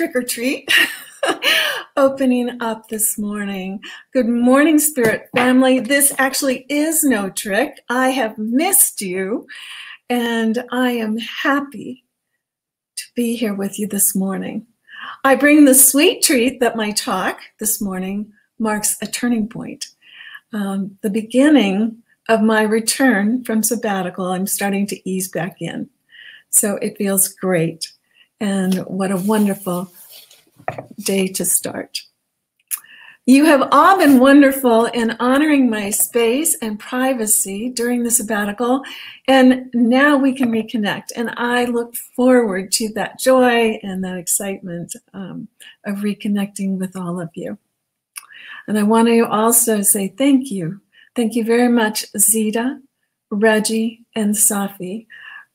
trick or treat. Opening up this morning. Good morning, Spirit family. This actually is no trick. I have missed you, and I am happy to be here with you this morning. I bring the sweet treat that my talk this morning marks a turning point, um, the beginning of my return from sabbatical. I'm starting to ease back in. So it feels great. And what a wonderful day to start. You have all been wonderful in honoring my space and privacy during the sabbatical, and now we can reconnect. And I look forward to that joy and that excitement um, of reconnecting with all of you. And I want to also say thank you. Thank you very much, Zita, Reggie, and Safi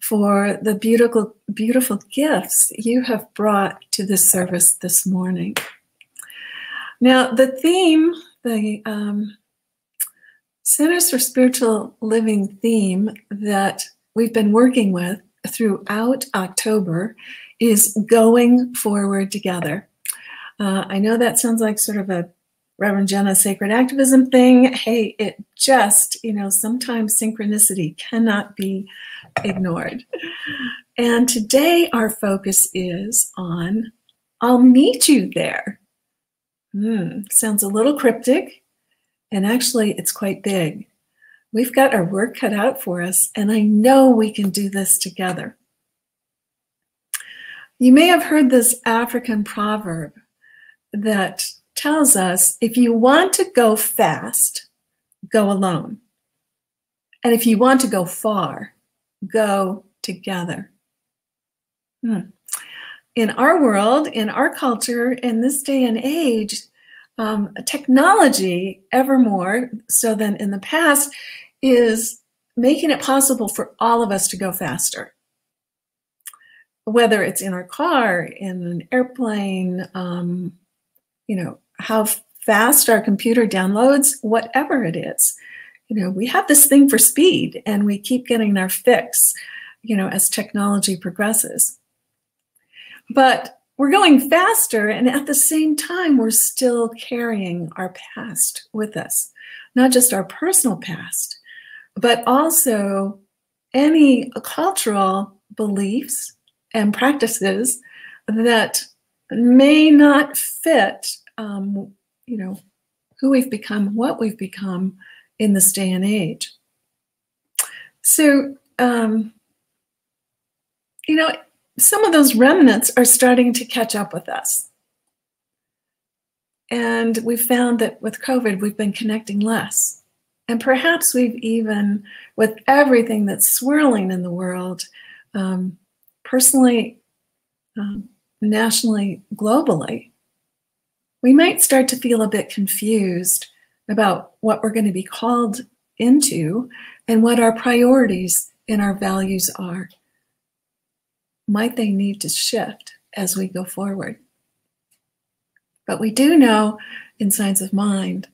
for the beautiful, beautiful gifts you have brought to this service this morning. Now, the theme, the um, Centers for Spiritual Living theme that we've been working with throughout October is going forward together. Uh, I know that sounds like sort of a Reverend Jenna sacred activism thing. Hey, it just, you know, sometimes synchronicity cannot be ignored. And today our focus is on I'll meet you there. Hmm, sounds a little cryptic, and actually it's quite big. We've got our work cut out for us, and I know we can do this together. You may have heard this African proverb that tells us if you want to go fast, go alone. And if you want to go far, go together. Hmm. In our world, in our culture, in this day and age, um, technology, ever more so than in the past, is making it possible for all of us to go faster. Whether it's in our car, in an airplane, um, you know, how fast our computer downloads, whatever it is you know, we have this thing for speed and we keep getting our fix, you know, as technology progresses. But we're going faster and at the same time, we're still carrying our past with us, not just our personal past, but also any cultural beliefs and practices that may not fit, um, you know, who we've become, what we've become, in this day and age. So, um, you know, some of those remnants are starting to catch up with us. And we've found that with COVID, we've been connecting less. And perhaps we've even, with everything that's swirling in the world, um, personally, um, nationally, globally, we might start to feel a bit confused about what we're going to be called into and what our priorities and our values are. Might they need to shift as we go forward? But we do know in Science of Mind,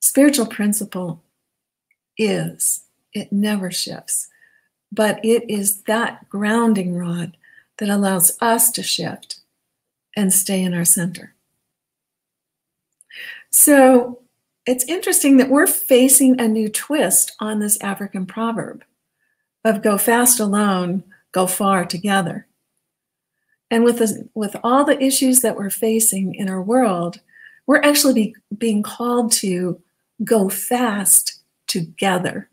spiritual principle is, it never shifts, but it is that grounding rod that allows us to shift and stay in our center. So it's interesting that we're facing a new twist on this African proverb of go fast alone, go far together. And with, this, with all the issues that we're facing in our world, we're actually be, being called to go fast together.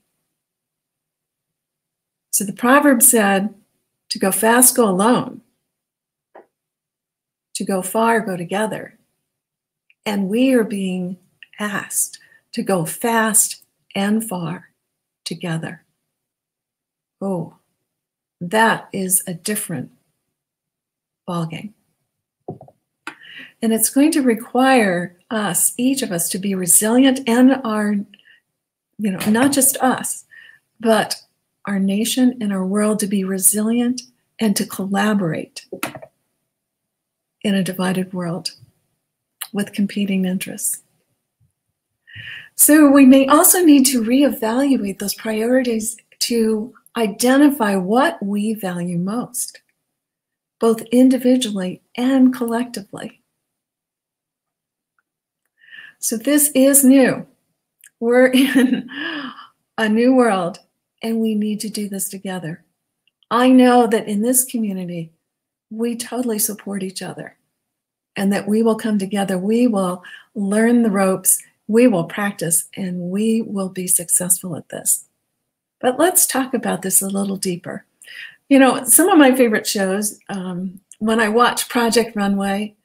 So the proverb said, to go fast, go alone. To go far, go together. And we are being asked to go fast and far together. Oh, that is a different ballgame. And it's going to require us, each of us, to be resilient and our, you know, not just us, but our nation and our world to be resilient and to collaborate in a divided world with competing interests. So we may also need to reevaluate those priorities to identify what we value most. both individually and collectively. So this is new. We're in a new world and we need to do this together. I know that in this community, we totally support each other and that we will come together. We will learn the ropes, we will practice, and we will be successful at this. But let's talk about this a little deeper. You know, some of my favorite shows, um, when I watch Project Runway,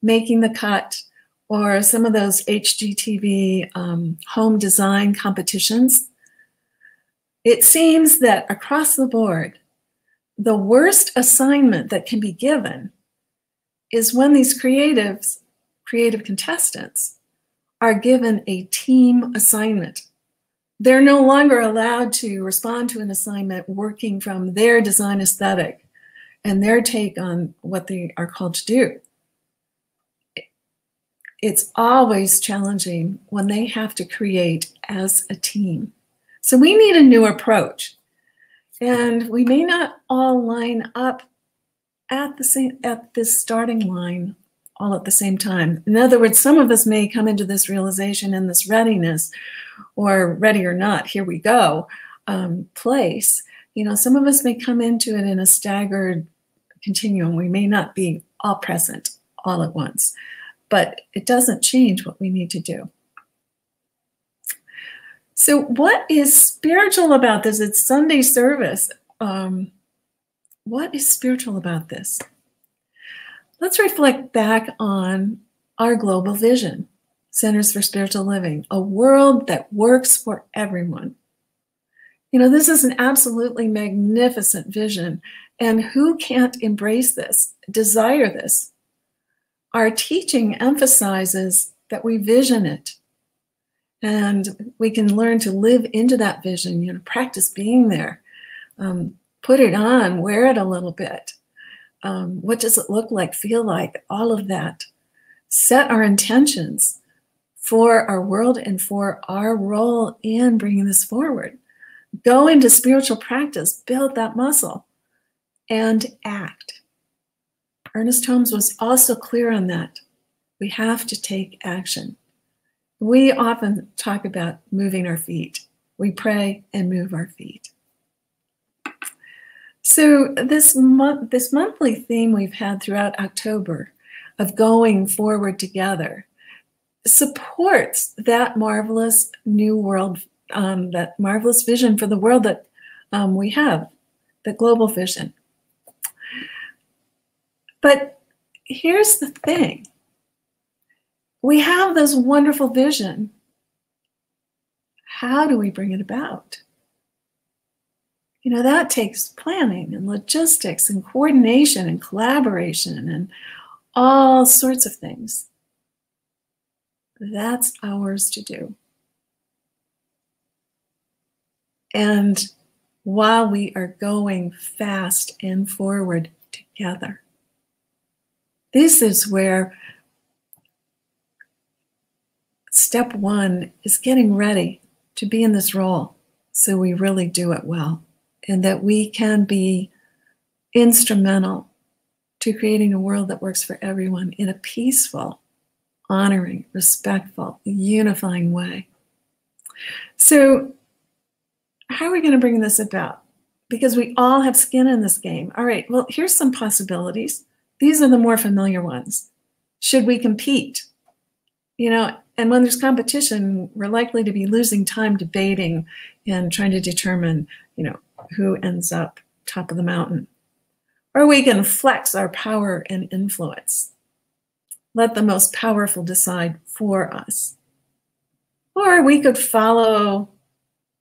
Making the Cut, or some of those HGTV um, home design competitions, it seems that across the board, the worst assignment that can be given is when these creatives, creative contestants, are given a team assignment. They're no longer allowed to respond to an assignment working from their design aesthetic and their take on what they are called to do. It's always challenging when they have to create as a team. So we need a new approach. And we may not all line up at the same at this starting line all at the same time. In other words, some of us may come into this realization and this readiness, or ready or not, here we go, um, place. You know, some of us may come into it in a staggered continuum. We may not be all present all at once, but it doesn't change what we need to do. So, what is spiritual about this? It's Sunday service. Um, what is spiritual about this? Let's reflect back on our global vision Centers for Spiritual Living, a world that works for everyone. You know, this is an absolutely magnificent vision. And who can't embrace this, desire this? Our teaching emphasizes that we vision it and we can learn to live into that vision you know practice being there um, put it on wear it a little bit um, what does it look like feel like all of that. Set our intentions for our world and for our role in bringing this forward. Go into spiritual practice build that muscle and act. Ernest holmes was also clear on that. We have to take action. We often talk about moving our feet. We pray and move our feet. So this month, this monthly theme we've had throughout October of going forward together supports that marvelous new world, um, that marvelous vision for the world that um, we have, the global vision. But here's the thing we have this wonderful vision. How do we bring it about? You know, that takes planning and logistics and coordination and collaboration and all sorts of things. That's ours to do. And while we are going fast and forward together, this is where step one is getting ready to be in this role so we really do it well and that we can be instrumental to creating a world that works for everyone in a peaceful, honoring, respectful, unifying way. So, how are we going to bring this about? Because we all have skin in this game. All right, well, here's some possibilities. These are the more familiar ones. Should we compete? You know, and when there's competition, we're likely to be losing time debating and trying to determine, you know, who ends up top of the mountain. Or we can flex our power and influence. Let the most powerful decide for us. Or we could follow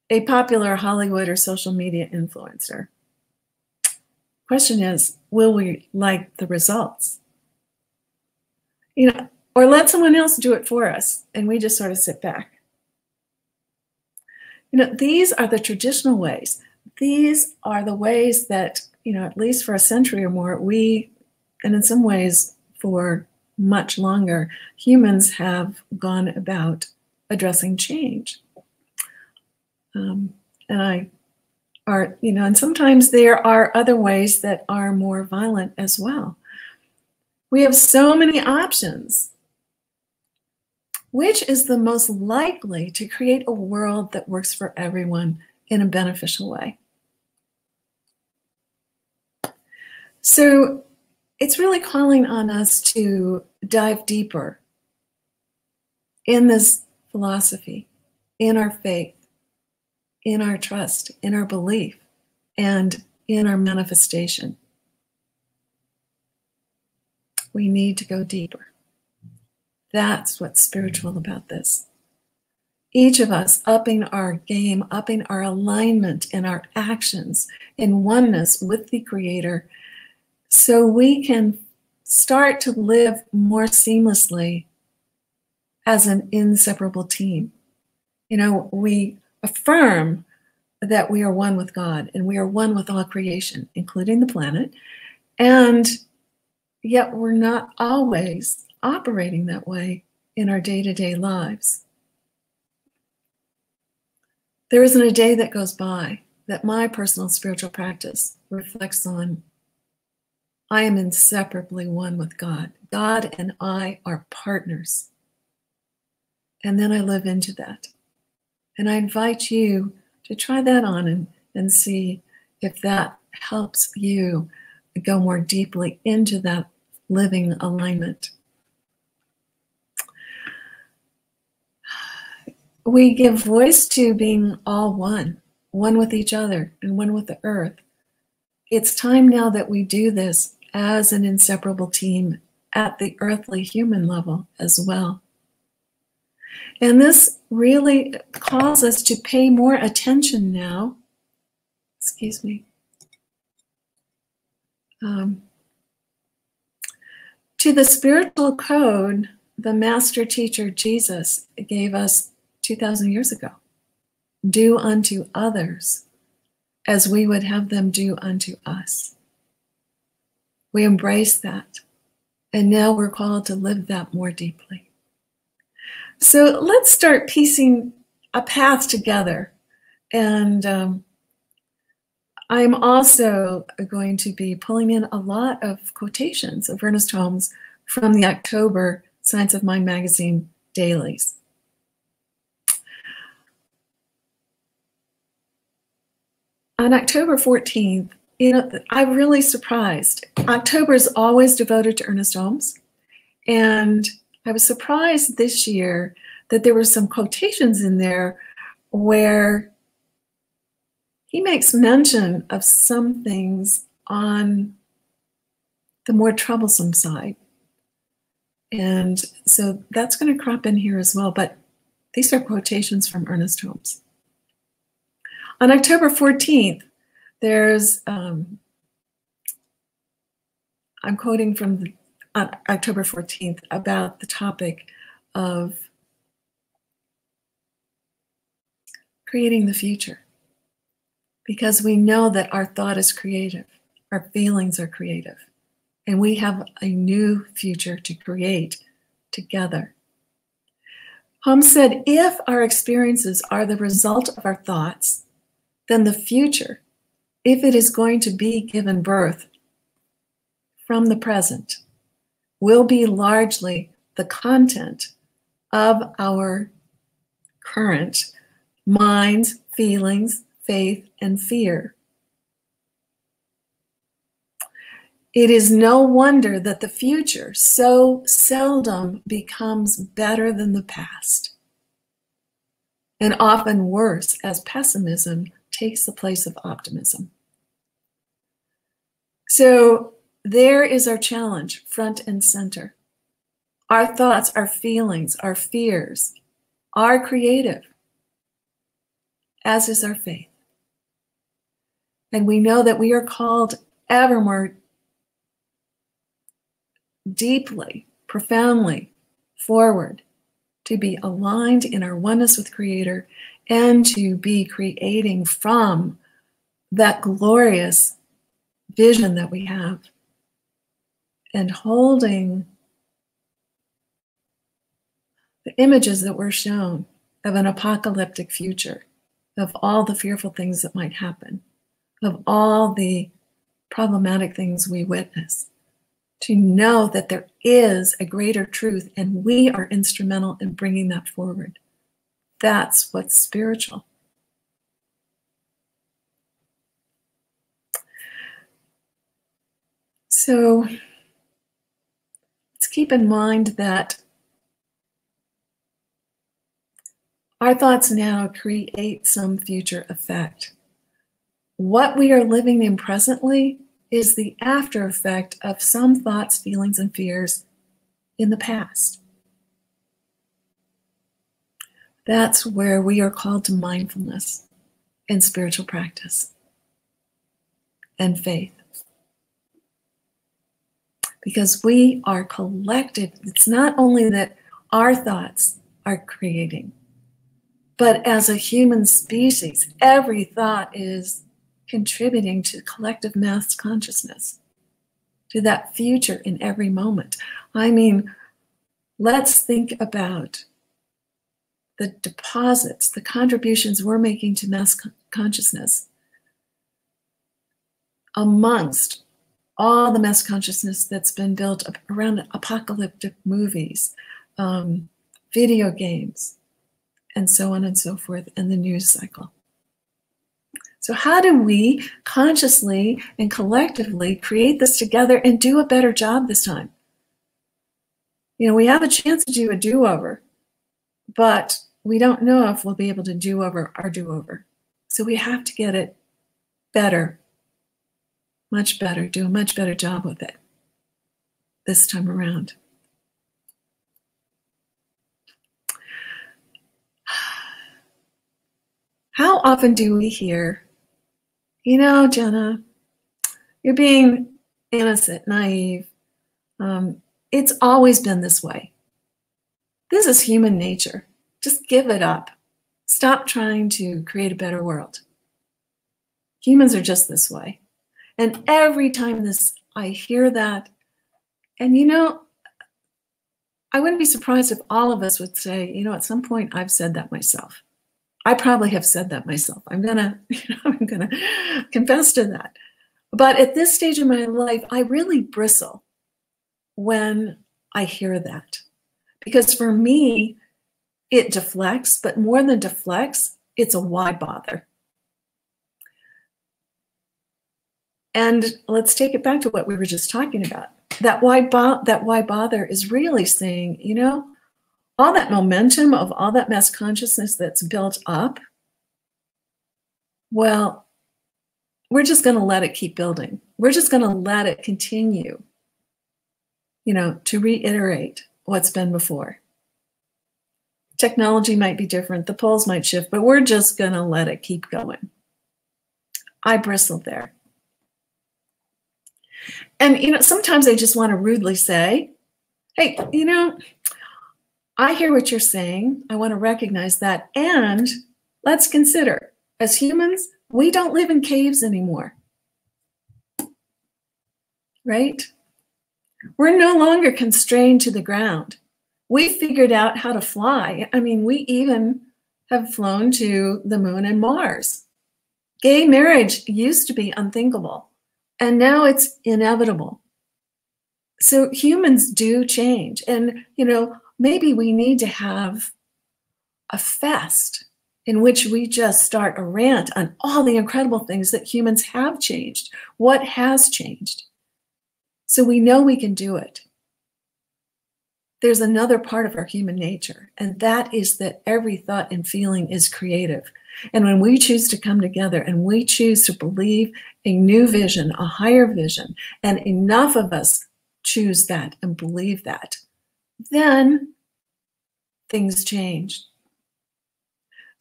a popular Hollywood or social media influencer. Question is, will we like the results? You know, or let someone else do it for us and we just sort of sit back. You know, these are the traditional ways. These are the ways that, you know, at least for a century or more, we, and in some ways for much longer, humans have gone about addressing change. Um, and I are, you know, and sometimes there are other ways that are more violent as well. We have so many options. Which is the most likely to create a world that works for everyone in a beneficial way? So it's really calling on us to dive deeper in this philosophy, in our faith, in our trust, in our belief, and in our manifestation. We need to go deeper. That's what's spiritual about this. Each of us upping our game, upping our alignment in our actions in oneness with the Creator, so we can start to live more seamlessly as an inseparable team. You know, we affirm that we are one with God and we are one with all creation, including the planet. And yet we're not always operating that way in our day to day lives. There isn't a day that goes by that my personal spiritual practice reflects on. I am inseparably one with God. God and I are partners. And then I live into that. And I invite you to try that on and, and see if that helps you go more deeply into that living alignment. We give voice to being all one, one with each other and one with the earth. It's time now that we do this as an inseparable team at the earthly human level as well. And this really calls us to pay more attention now. Excuse me. Um, to the spiritual code the master teacher Jesus gave us 2,000 years ago. Do unto others as we would have them do unto us. We embrace that. And now we're called to live that more deeply. So let's start piecing a path together. And um, I'm also going to be pulling in a lot of quotations of Ernest Holmes from the October Science of Mind magazine dailies. On October 14th, you know, I'm really surprised. October is always devoted to Ernest Holmes. And I was surprised this year that there were some quotations in there where he makes mention of some things on the more troublesome side. And so that's going to crop in here as well. But these are quotations from Ernest Holmes. On October 14th, there's, um, I'm quoting from the on October 14th about the topic of creating the future. Because we know that our thought is creative, our feelings are creative, and we have a new future to create together. Holmes said if our experiences are the result of our thoughts, then the future, if it is going to be given birth from the present, will be largely the content of our current minds, feelings, faith, and fear. It is no wonder that the future so seldom becomes better than the past, and often worse as pessimism takes the place of optimism. So, there is our challenge, front and center. Our thoughts, our feelings, our fears are creative, as is our faith. And we know that we are called ever more deeply, profoundly forward to be aligned in our oneness with Creator and to be creating from that glorious vision that we have and holding the images that were shown of an apocalyptic future, of all the fearful things that might happen, of all the problematic things we witness, to know that there is a greater truth and we are instrumental in bringing that forward. That's what's spiritual. So let's keep in mind that our thoughts now create some future effect. What we are living in presently is the after effect of some thoughts, feelings, and fears in the past. That's where we are called to mindfulness and spiritual practice and faith. Because we are collective. It's not only that our thoughts are creating, but as a human species, every thought is contributing to collective mass consciousness, to that future in every moment. I mean, let's think about the deposits, the contributions we're making to mass consciousness amongst all the mass consciousness that's been built around apocalyptic movies, um, video games, and so on and so forth, and the news cycle. So, how do we consciously and collectively create this together and do a better job this time? You know, we have a chance to do a do over, but we don't know if we'll be able to do over our do over. So, we have to get it better, much better, do a much better job with it this time around. How often do we hear you know, Jenna, you're being innocent, naive. Um, it's always been this way. This is human nature. Just give it up. Stop trying to create a better world. Humans are just this way. And every time this I hear that, and you know, I wouldn't be surprised if all of us would say, you know, at some point I've said that myself. I probably have said that myself. I'm gonna, you know, I'm gonna confess to that. But at this stage in my life, I really bristle when I hear that. Because for me, it deflects, but more than deflects, it's a why bother. And let's take it back to what we were just talking about. That why bo- that why bother is really saying, you know, all that momentum of all that mass consciousness that's built up, well, we're just going to let it keep building. We're just going to let it continue, you know, to reiterate what's been before. Technology might be different, the poles might shift, but we're just going to let it keep going. I bristled there. And, you know, sometimes I just want to rudely say, hey, you know, I hear what you're saying. I want to recognize that. And let's consider as humans, we don't live in caves anymore. Right? We're no longer constrained to the ground. We figured out how to fly. I mean, we even have flown to the moon and Mars. Gay marriage used to be unthinkable, and now it's inevitable. So humans do change. And, you know, maybe we need to have a fest in which we just start a rant on all the incredible things that humans have changed, what has changed. So we know we can do it. There's another part of our human nature, and that is that every thought and feeling is creative. And when we choose to come together and we choose to believe a new vision, a higher vision, and enough of us choose that and believe that, then things change.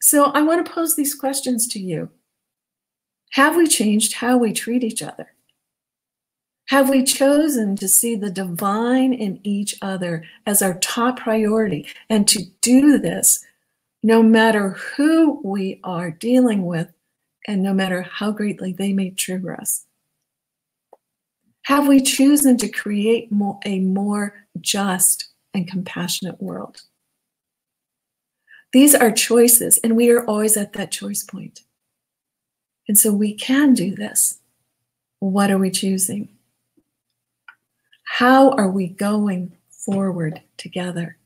So I want to pose these questions to you. Have we changed how we treat each other? Have we chosen to see the divine in each other as our top priority and to do this no matter who we are dealing with and no matter how greatly they may trigger us? Have we chosen to create more, a more just and compassionate world? These are choices, and we are always at that choice point. And so we can do this. What are we choosing? How are we going forward together?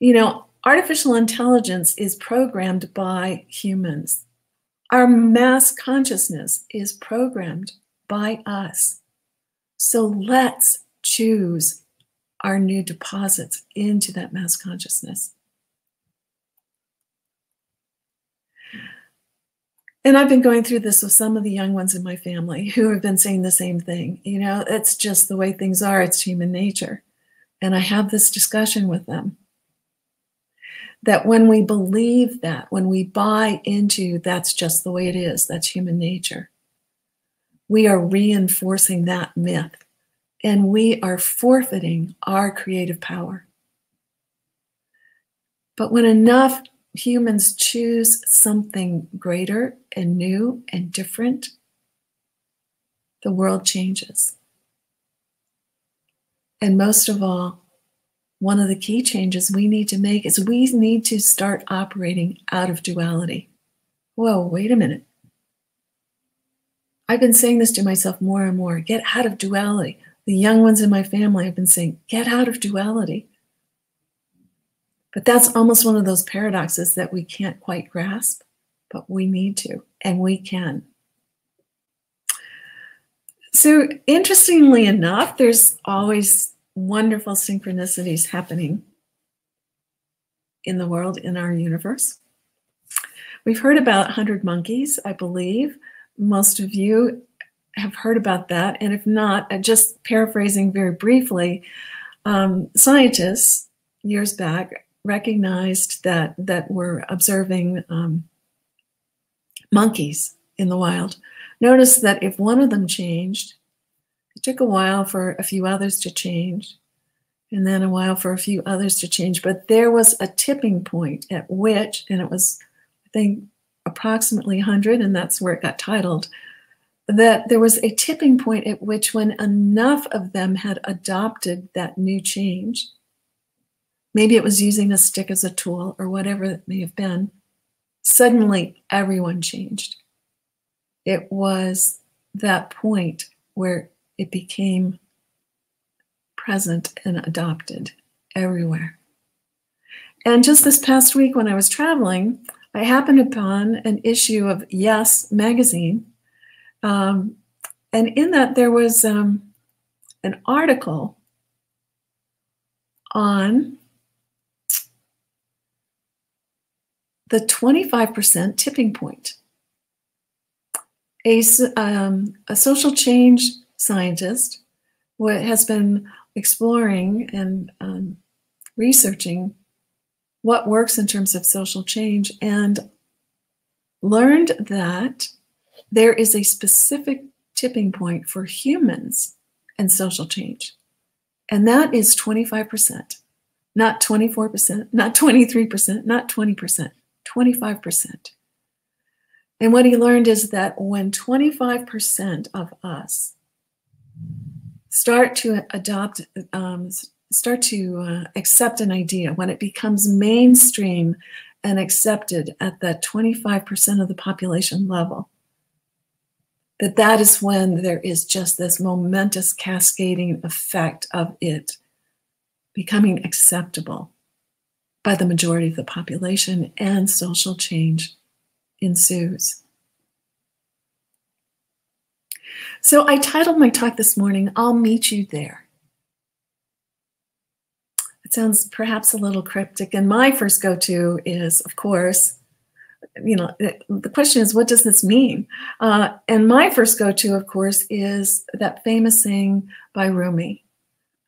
You know, artificial intelligence is programmed by humans. Our mass consciousness is programmed by us. So let's choose our new deposits into that mass consciousness. And I've been going through this with some of the young ones in my family who have been saying the same thing. You know, it's just the way things are, it's human nature. And I have this discussion with them that when we believe that, when we buy into that's just the way it is, that's human nature, we are reinforcing that myth and we are forfeiting our creative power. But when enough humans choose something greater and new and different, the world changes. And most of all, one of the key changes we need to make is we need to start operating out of duality. Whoa, wait a minute. I've been saying this to myself more and more get out of duality. The young ones in my family have been saying, get out of duality. But that's almost one of those paradoxes that we can't quite grasp, but we need to, and we can. So, interestingly enough, there's always wonderful synchronicities happening in the world, in our universe. We've heard about 100 monkeys, I believe. Most of you have heard about that. And if not, uh, just paraphrasing very briefly, um, scientists years back recognized that that we're observing um, monkeys in the wild. Notice that if one of them changed, it took a while for a few others to change, and then a while for a few others to change. But there was a tipping point at which, and it was, I think, approximately 100, and that's where it got titled, that there was a tipping point at which, when enough of them had adopted that new change, maybe it was using a stick as a tool or whatever it may have been, suddenly everyone changed. It was that point where it became present and adopted everywhere. And just this past week, when I was traveling, I happened upon an issue of Yes magazine um, and in that, there was um, an article on the 25% tipping point. A, um, a social change scientist what has been exploring and um, researching what works in terms of social change and learned that there is a specific tipping point for humans and social change. And that is 25%, not 24%, not 23%, not 20%, 25%. And what he learned is that when 25% of us start to adopt, um, start to uh, accept an idea, when it becomes mainstream and accepted at that 25% of the population level, that that is when there is just this momentous cascading effect of it becoming acceptable by the majority of the population and social change ensues. So I titled my talk this morning, I'll Meet You There. It sounds perhaps a little cryptic, and my first go to is, of course, you know, the question is, what does this mean? Uh, and my first go to, of course, is that famous saying by Rumi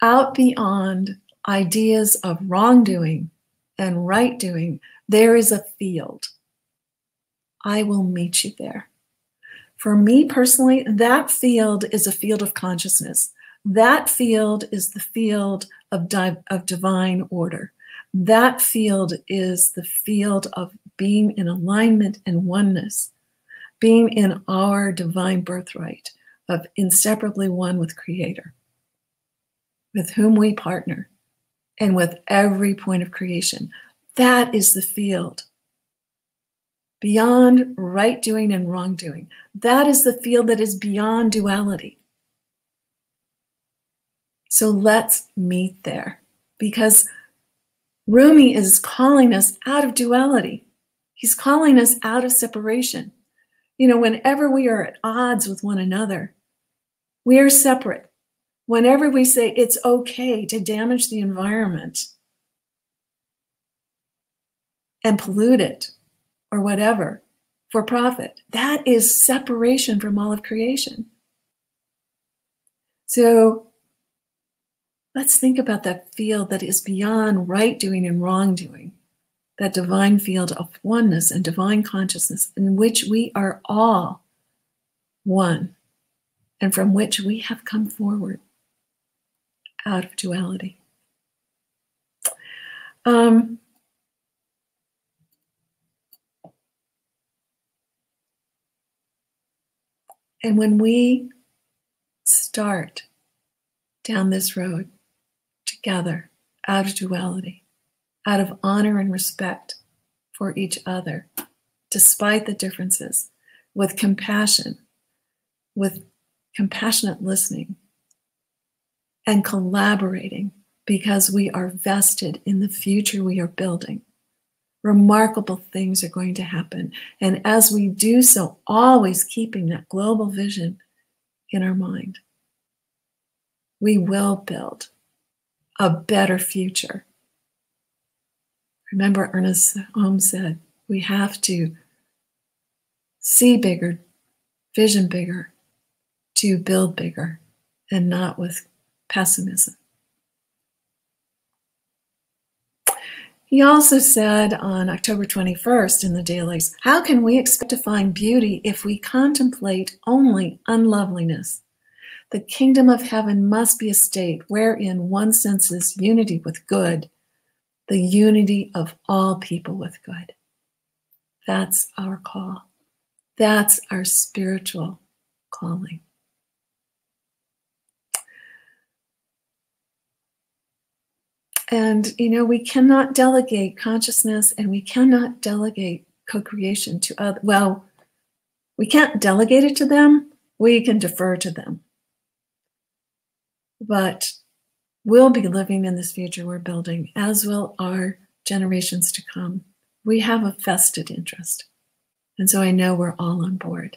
out beyond ideas of wrongdoing and right doing, there is a field. I will meet you there. For me personally, that field is a field of consciousness. That field is the field of, di- of divine order. That field is the field of being in alignment and oneness, being in our divine birthright of inseparably one with Creator, with whom we partner, and with every point of creation. That is the field beyond right doing and wrongdoing. That is the field that is beyond duality. So let's meet there because Rumi is calling us out of duality. He's calling us out of separation. You know, whenever we are at odds with one another, we are separate. Whenever we say it's okay to damage the environment and pollute it or whatever for profit, that is separation from all of creation. So let's think about that field that is beyond right doing and wrongdoing, that divine field of oneness and divine consciousness in which we are all one and from which we have come forward out of duality. Um, and when we start down this road together out of duality, out of honor and respect for each other, despite the differences, with compassion, with compassionate listening, and collaborating because we are vested in the future we are building. Remarkable things are going to happen. And as we do so, always keeping that global vision in our mind, we will build a better future. Remember, Ernest Holmes said, we have to see bigger, vision bigger, to build bigger, and not with pessimism. He also said on October 21st in the dailies, How can we expect to find beauty if we contemplate only unloveliness? The kingdom of heaven must be a state wherein one senses unity with good, the unity of all people with good. That's our call. That's our spiritual calling. And, you know, we cannot delegate consciousness and we cannot delegate co creation to other. Well, we can't delegate it to them, we can defer to them. But we'll be living in this future we're building, as will our generations to come. We have a vested interest. And so I know we're all on board.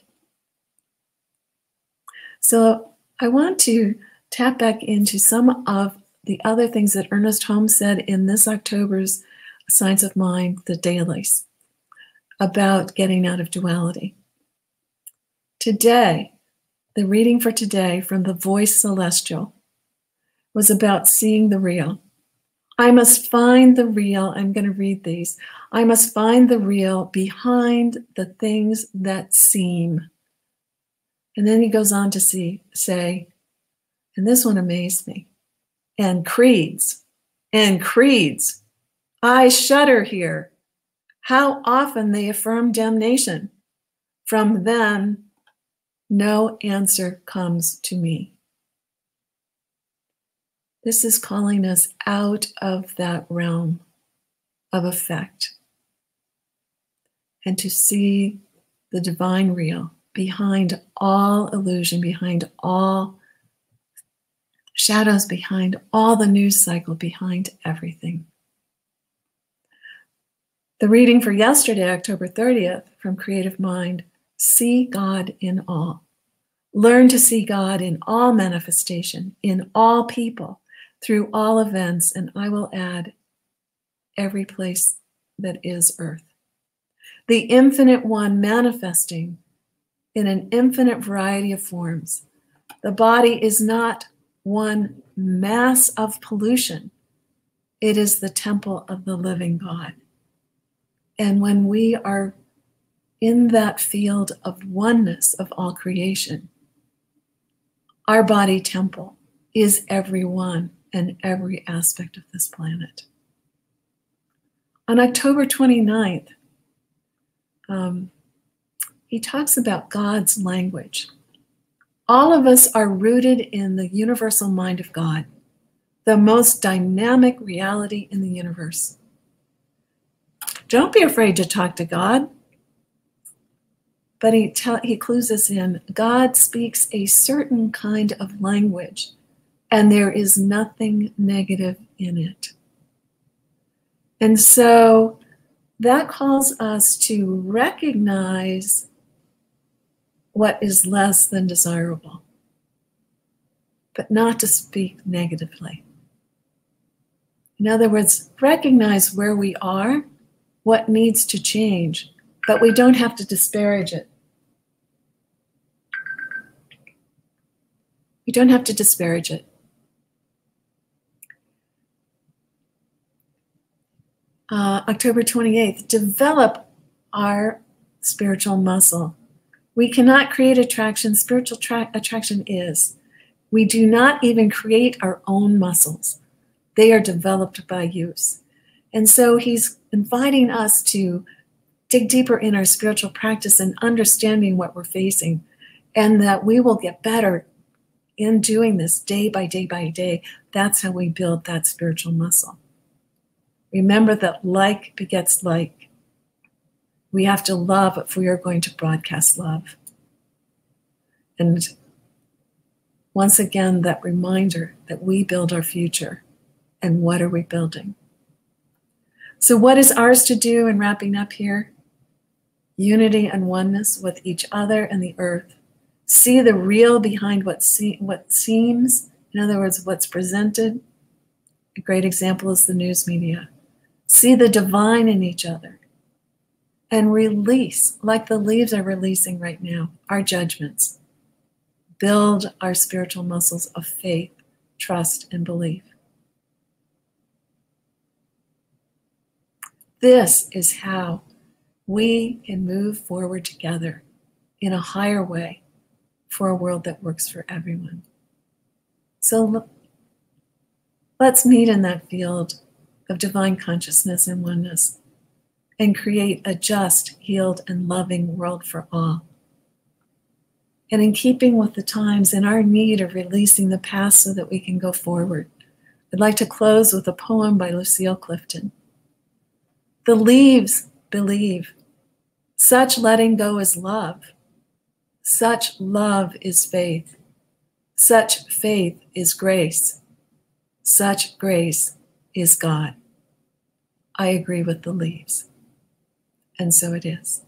So I want to tap back into some of the other things that Ernest Holmes said in this October's Science of Mind, the dailies, about getting out of duality. Today, the reading for today from the Voice Celestial was about seeing the real. I must find the real. I'm going to read these. I must find the real behind the things that seem. And then he goes on to see, say, and this one amazed me and creeds and creeds. I shudder here. How often they affirm damnation. From them, no answer comes to me. This is calling us out of that realm of effect and to see the divine real behind all illusion, behind all shadows behind all the news cycle, behind everything. The reading for yesterday, October 30th, from Creative Mind See God in all. Learn to see God in all manifestation, in all people, through all events, and I will add every place that is earth. The infinite one manifesting in an infinite variety of forms. The body is not one mass of pollution. It is the temple of the living God. And when we are in that field of oneness of all creation, our body temple is every one and every aspect of this planet. On October 29th, um, he talks about God's language. All of us are rooted in the universal mind of God, the most dynamic reality in the universe. Don't be afraid to talk to God. But he, tell, he clues us in God speaks a certain kind of language, and there is nothing negative in it. And so that calls us to recognize what is less than desirable, but not to speak negatively. In other words, recognize where we are, what needs to change, but we don't have to disparage it. We don't have to disparage it. Uh, October 28th, develop our spiritual muscle. We cannot create attraction. Spiritual tra- attraction is. We do not even create our own muscles, they are developed by use. And so he's inviting us to dig deeper in our spiritual practice and understanding what we're facing, and that we will get better in doing this day by day by day. That's how we build that spiritual muscle. Remember that like begets like. We have to love if we are going to broadcast love. And once again, that reminder that we build our future. And what are we building? So, what is ours to do in wrapping up here? Unity and oneness with each other and the earth. See the real behind what, se- what seems, in other words, what's presented. A great example is the news media see the divine in each other, and release, like the leaves are releasing right now, our judgments. Build our spiritual muscles of faith, trust, and belief. This is how we can move forward together in a higher way for a world that works for everyone. So let's meet in that field of divine consciousness and oneness and create a just, healed, and loving world for all. And in keeping with the times and our need of releasing the past so that we can go forward, I'd like to close with a poem by Lucille Clifton. The leaves believe. Such letting go is love. Such love is faith. Such faith is grace. Such grace is God. I agree with the leaves. And so it is.